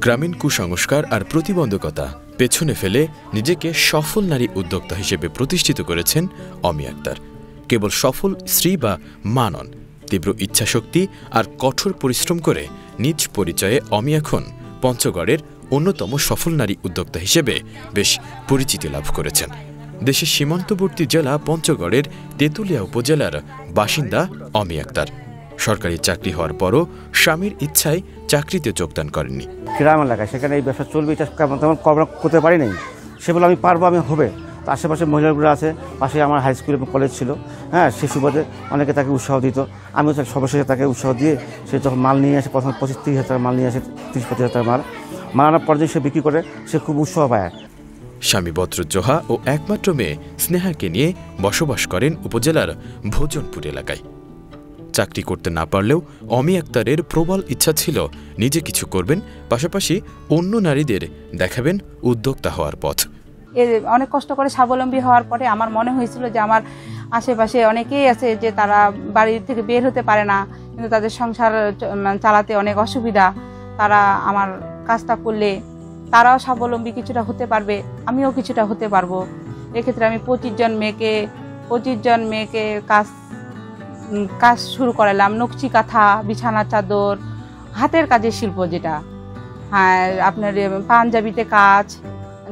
গ্রামীণ কুসংস্কার আর প্রতিবন্ধকতা পেছনে ফেলে নিজেকে সফল নারী উদ্যোক্তা হিসেবে প্রতিষ্ঠিত করেছেন অমি আক্তার। কেবল সফল স্ত্রী বা মা নন, তীব্র ইচ্ছাশক্তি আর কঠোর পরিশ্রম করে নিজ পরিচয়ে অমি এখন পঞ্চগড়ের অন্যতম সফল নারী উদ্যোক্তা হিসেবে বেশ পরিচিতি লাভ করেছেন। দেশের সীমান্তবর্তী জেলা পঞ্চগড়ের তেঁতুলিয়া উপজেলার বাসিন্দা অমি আক্তার। সরকারি চাকরি হওয়ার পরও স্বামীর ইচ্ছায় চাকরিতে যোগদান করেননি। গ্রাম এলাকায় সেখানে এই ব্যবসা চলবে, এটা করতে পারি নাই। সেগুলো আমি পারব, আমি হবে। আশেপাশে মহিলাগুলো আছে, পাশে আমার হাই স্কুল এবং কলেজ ছিল। হ্যাঁ সুবাদে অনেকে তাকে উৎসাহ দিত। আমিও সর্বশেষে তাকে উৎসাহ দিয়ে সে যখন মাল নিয়ে আসে, প্রথম পঁচিশ তিরিশ হাজার মাল নিয়ে আসে, তিরিশ পঁচিশ হাজার মাল আনার পর যে সে বিক্রি করে, সে খুব উৎসাহ পায়। স্বামী বদ্রজোহা ও একমাত্র মেয়ে স্নেহাকে নিয়ে বসবাস করেন উপজেলার ভোজনপুর এলাকায়। চাকরি করতে না পারলেও অমি আক্তারের প্রবল ইচ্ছা ছিল নিজে কিছু করবেন, পাশাপাশি অন্য নারীদের দেখাবেন উদ্যোক্তা হওয়ার পথ। অনেক কষ্ট করে স্বাবলম্বী হওয়ার পরে আমার মনে হয়েছিল যে আমার আশেপাশে অনেকেই আছে যে তারা বাড়ি থেকে বের হতে পারে না, কিন্তু তাদের সংসার চালাতে অনেক অসুবিধা। তারা আমার কাজটা করলে তারাও স্বাবলম্বী কিছুটা হতে পারবে, আমিও কিছুটা হতে পারব। এক্ষেত্রে আমি পঁচিশ জন মেয়েকে পঁচিশ জন মেয়েকে কাজ কাজ শুরু করালাম। নকশি কাঁথা, বিছানা, চাদর, হাতের কাজের শিল্প যেটা। হ্যাঁ আপনার পাঞ্জাবিতে কাজ,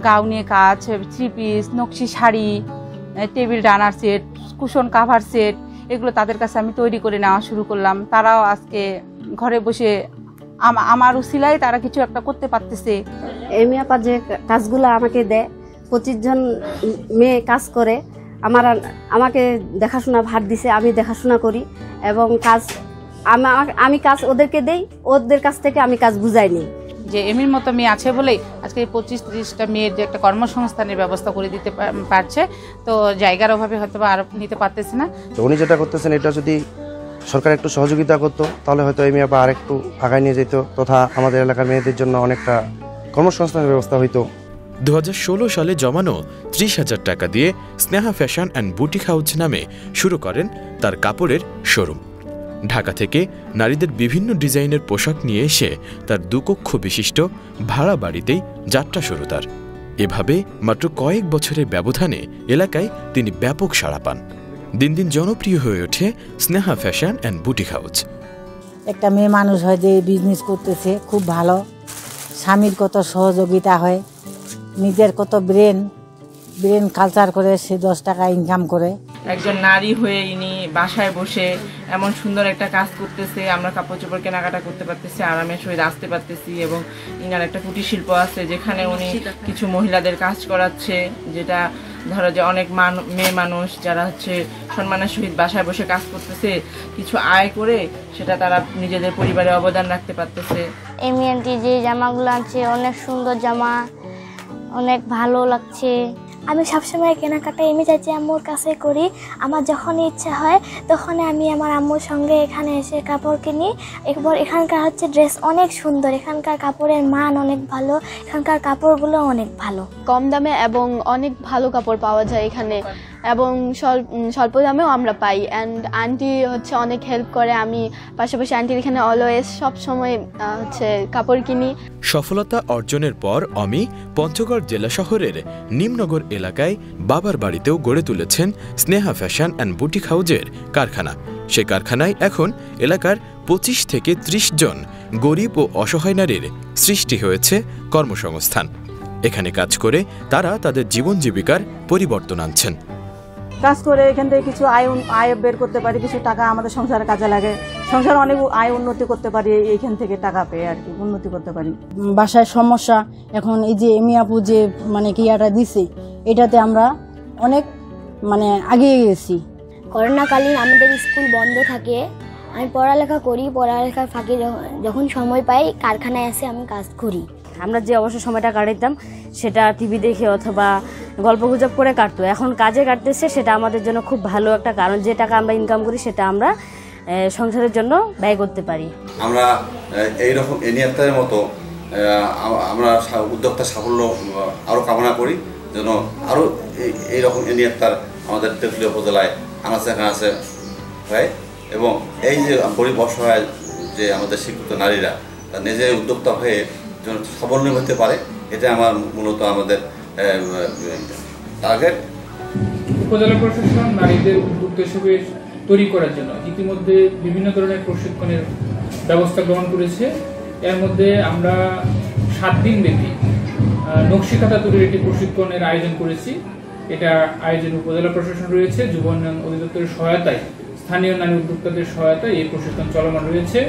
গাউনে কাজ থ্রি পিস নকশি sari table dinner set cushion cover set এগুলো তাদের কাছে আমি তৈরি করে নেওয়া শুরু করলাম। তারাও আজকে ঘরে বসে আমার উসিলায় তারা কিছু একটা করতে পারতেছে। এমি আপা যে কাজগুলো আমাকে দেয় পঁচিশ জন মেয়ে কাজ করে আমার আমাকে দেখাশোনা ভার দিছে আমি দেখাশোনা করি এবং কাজ আমা- আমি কাজ ওদেরকে দেই ওদের কাছ থেকে আমি কাজ বুঝাই নিই। যে এমির মতো মেয়ে আছে বলেই আজকে এই পঁচিশ তিরিশটা মেয়ের যে একটা কর্মসংস্থানের ব্যবস্থা করে দিতে পারছে তো জায়গার অভাবে হয়তো বা আর নিতে পারতেছে না। উনি যেটা করতেছেন এটা যদি সরকার একটু সহযোগিতা করতো, তাহলে হয়তো এই মেয়ে আর একটু আগায় নিয়ে যেত তথা আমাদের এলাকার মেয়েদের জন্য অনেকটা কর্মসংস্থানের ব্যবস্থা হইতো। দু সালে জমানো ত্রিশ হাজার টাকা দিয়ে Sneha fashion and boutique house নামে শুরু করেন তার কাপড়ের শোরুম। ঢাকা থেকে নারীদের বিভিন্ন ডিজাইনের পোশাক নিয়ে এসে তার দুকক্ষ বিশিষ্ট ভাড়া বাড়িতেই যাত্রা শুরু তার। এভাবে মাত্র কয়েক বছরের ব্যবধানে এলাকায় তিনি ব্যাপক সাড়া পান। দিন দিন জনপ্রিয় হয়ে ওঠে Sneha fashion and boutique house একটা মেয়ে মানুষ হয় যে বিজনেস করতেছে খুব ভালো। স্বামীর কত সহযোগিতা হয় নিজের কত ব্রেন ব্রেন কালচার করে সে দশ টাকা ইনকাম করে। একজন নারী হয়ে ইনি বাসায় বসে এমন সুন্দর একটা কাজ করতেছে আমরা কাপড় চোপড় কেনাকাটা করতে পারতেছি আরামের সহিত আসতে পারতেছি এবং ইনার একটা কুটির শিল্প আছে যেখানে উনি কিছু মহিলাদের কাজ করাচ্ছে যেটা ধরো যে অনেক মান, মেয়ে মানুষ যারা হচ্ছে সম্মানের সহিত বাসায় বসে কাজ করতেছে, কিছু আয় করে সেটা তারা নিজেদের পরিবারে অবদান রাখতে পারতেছে। এমএনটি যে জামাগুলো আছে অনেক সুন্দর জামা, অনেক ভালো লাগছে। আমি সবসময় কেনাকাটা এমনি চাইছি, আম্মুর কাছে করি। আমার যখনই ইচ্ছা হয়, তখন আমি আমার আম্মুর সঙ্গে এখানে এসে কাপড় কিনি। এরপর এখানকার হচ্ছে ড্রেস অনেক সুন্দর। এখানকার কাপড়ের মান অনেক ভালো। এখানকার কাপড়গুলো অনেক ভালো। কম দামে এবং অনেক ভালো কাপড় পাওয়া যায় এখানে। এবং স্বল্প দামেও আমরা পাই। অ্যান্ড আন্টি হচ্ছে অনেক হেল্প করে। আমি পাশাপাশি আন্টির এখানে অলওয়েজ সব সময় হচ্ছে কাপড় কিনি। সফলতা অর্জনের পর অমি পঞ্চগড় জেলা শহরের নিমনগর এলাকায় বাবার বাড়িতেও গড়ে তুলেছেন স্নেহা ফ্যাশন অ্যান্ড বুটিক হাউজের কারখানা। সে কারখানায় এখন এলাকার পঁচিশ থেকে ত্রিশ জন গরিব ও অসহায় নারীর সৃষ্টি হয়েছে কর্মসংস্থান। এখানে কাজ করে তারা তাদের জীবন জীবিকার পরিবর্তন আনছেন। কাজ করে এখান থেকে কিছু আয় আয় বের করতে পারি, কিছু টাকা আমাদের সংসারে কাজে লাগে। সংসার অনেক আয় উন্নতি করতে পারি এইখান থেকে টাকা পেয়ে আর কি, উন্নতি করতে পারি। বাসায় সমস্যা, এখন এই যে এমি আপু যে মানে কিয়াটা দিছে, এটাতে আমরা অনেক মানে আগিয়ে গেছি। করোনাকালীন আমাদের স্কুল বন্ধ থাকে। আমি পড়ালেখা করি, পড়ালেখার ফাঁকে যখন সময় পাই, কারখানায় এসে আমি কাজ করি। আমরা যে অবসর সময়টা কাটাইতাম সেটা টিভি দেখে অথবা গল্প গুজব করে কাটতো। এখন কাজে কাটতেছে সেটা আমাদের জন্য খুব ভালো একটা কারণ। যে টাকা আমরা ইনকাম করি সেটা আমরা সংসারের জন্য ব্যয় করতে পারি। আমরা আহ, এই রকম এনিয়াত্তারের মতো আমরা উদ্যোক্তা সাফল্য আরও কামনা করি যেন আরও এই রকম এনিয়াত্তার আমাদের তেঁতুলিয়া উপজেলায় আনাচে কানাচে হয়। এবং এই যে গরিব অসহায় যে আমাদের শিক্ষিত নারীরা তারা নিজে উদ্যোক্তা হয়ে যেন হতে পারে, এটা আমার মূলত আমাদের টার্গেট উপজেলা প্রশাসন নারীদের উদ্যোক্তা হিসেবে তৈরি করার জন্য ইতিমধ্যে বিভিন্ন ধরনের প্রশিক্ষণের ব্যবস্থা গ্রহণ করেছে। এর মধ্যে আমরা সাত দিন ব্যাপী নকশিকাতা তৈরির একটি প্রশিক্ষণের আয়োজন করেছি। এটা আয়োজন উপজেলা প্রশাসন রয়েছে, যুব উন্নয়ন অধিদপ্তরের সহায়তায়, স্থানীয় নারী উদ্যোক্তাদের সহায়তায় এই প্রশিক্ষণ চলমান রয়েছে।